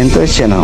ఎంతో ఇచ్చాను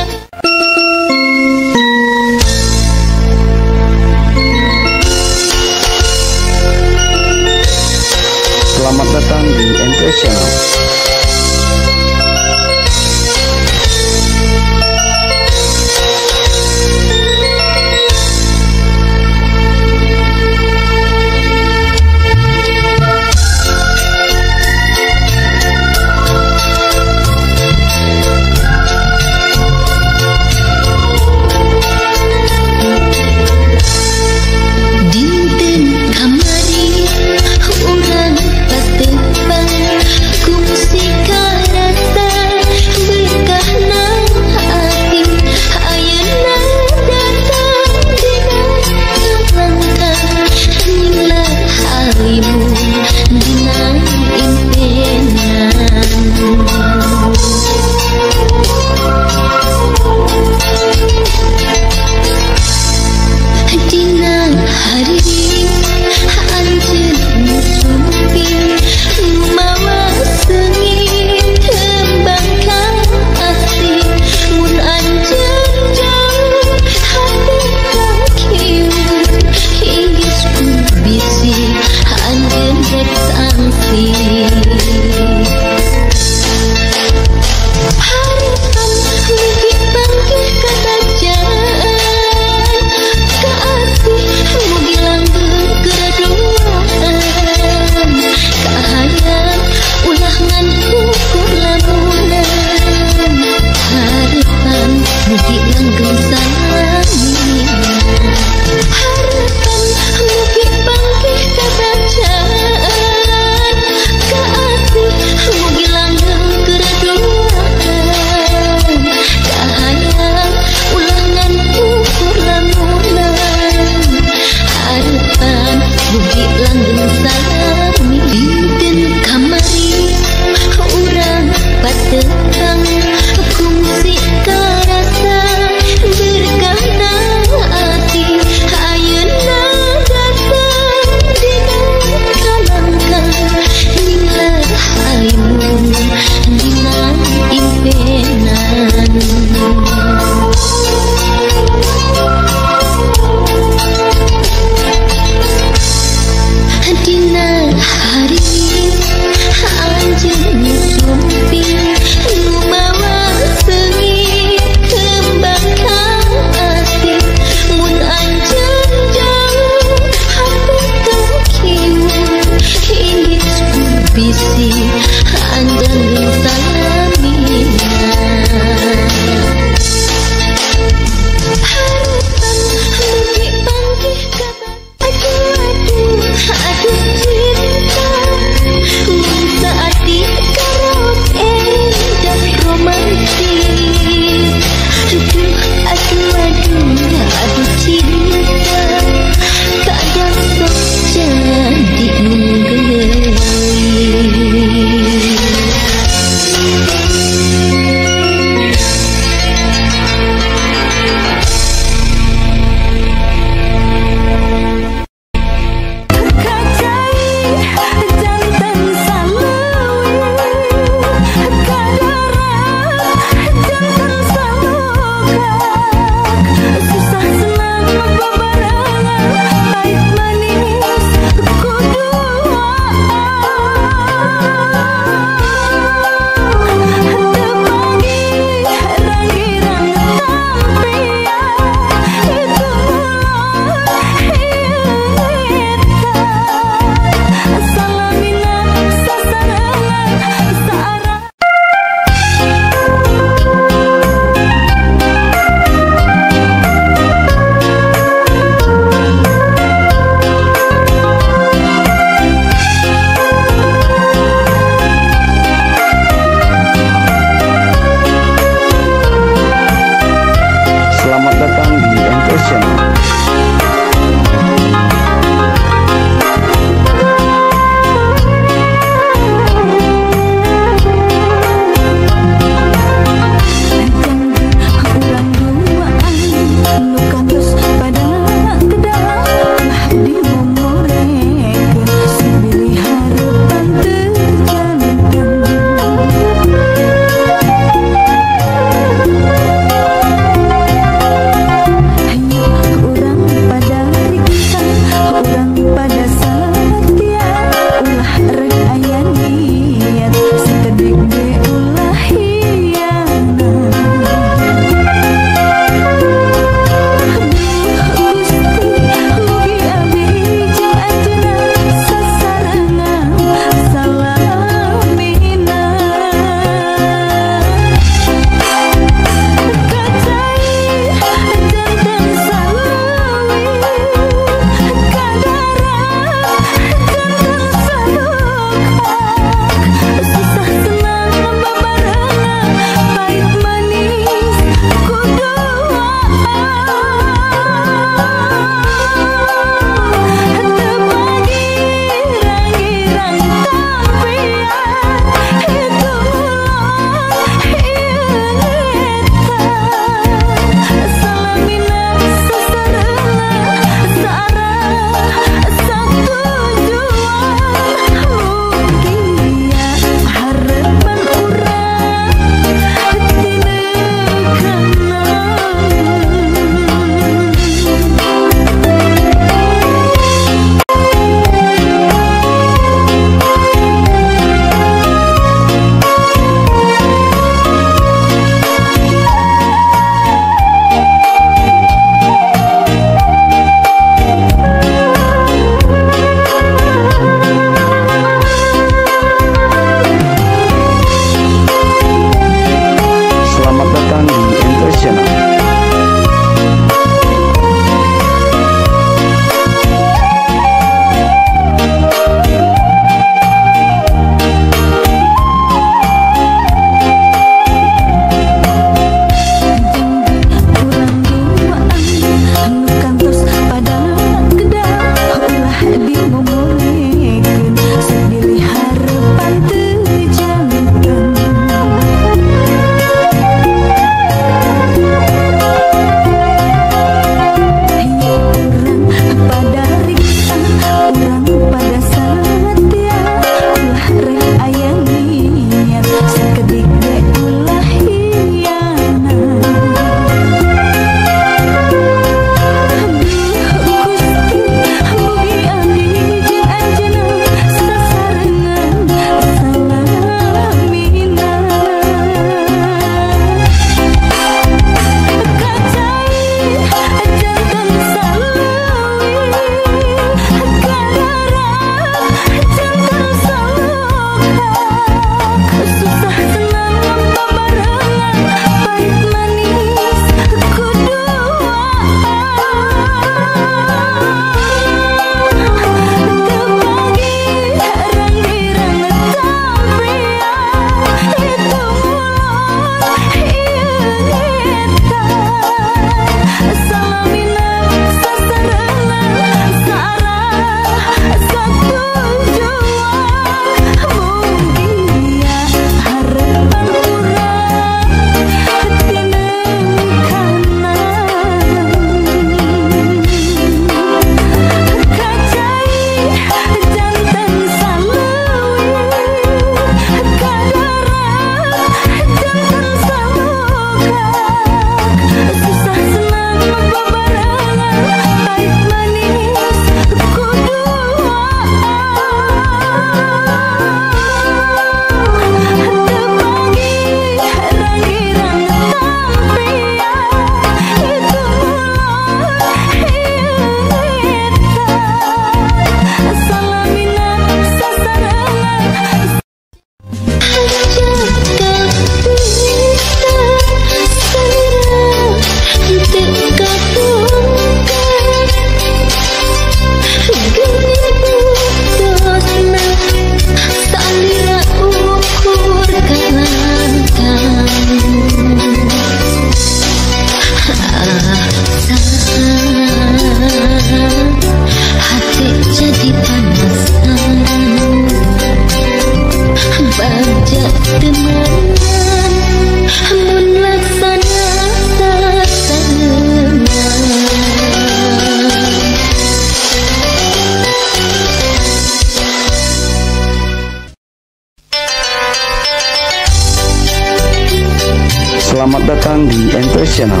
Selamat datang di Entoy Channel.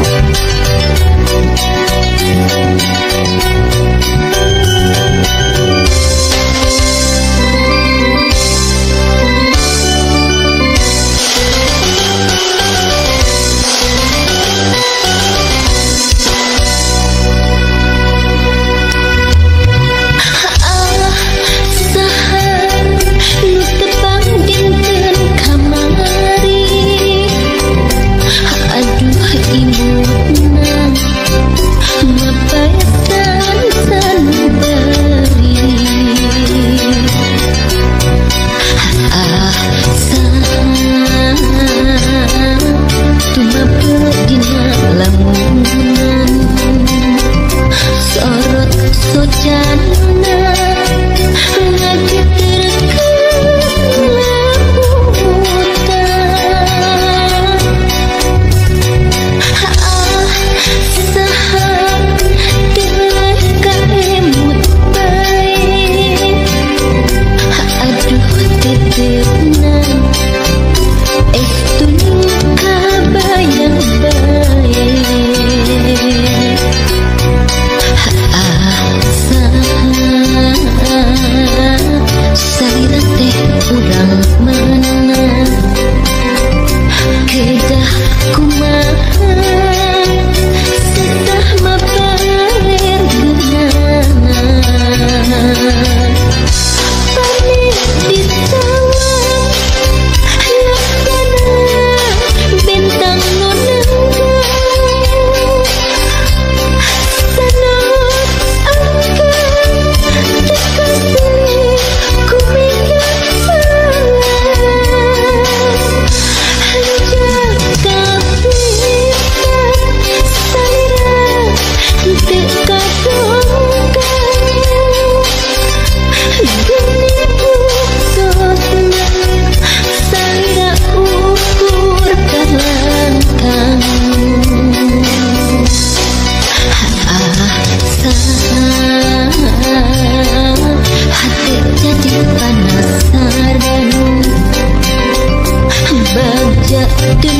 Tú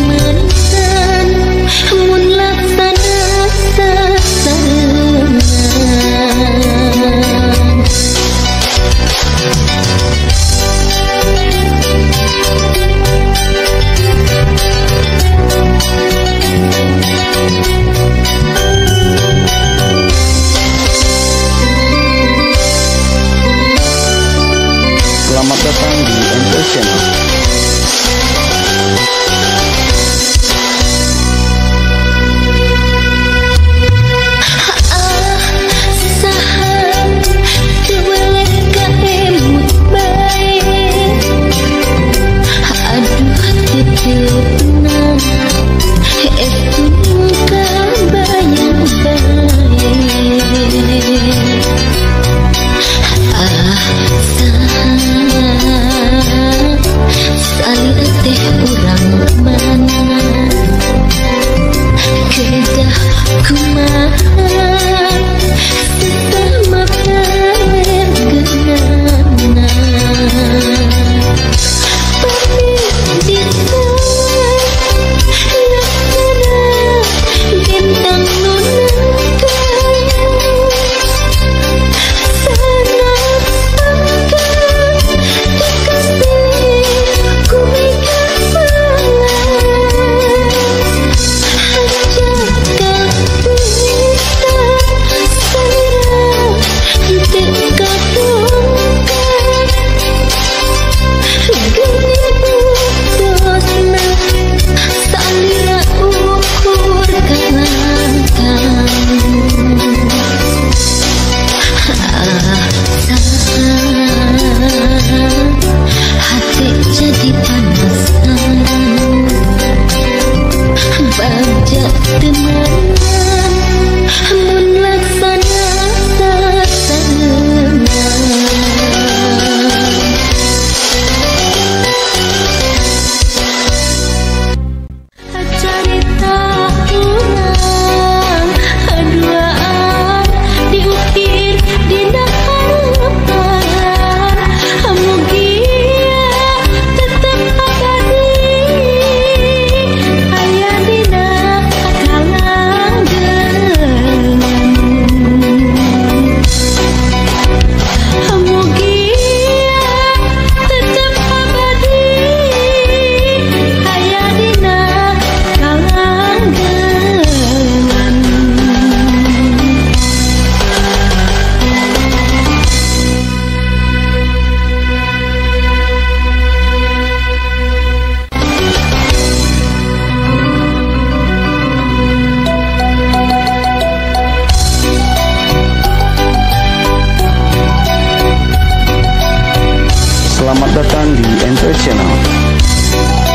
The and channel.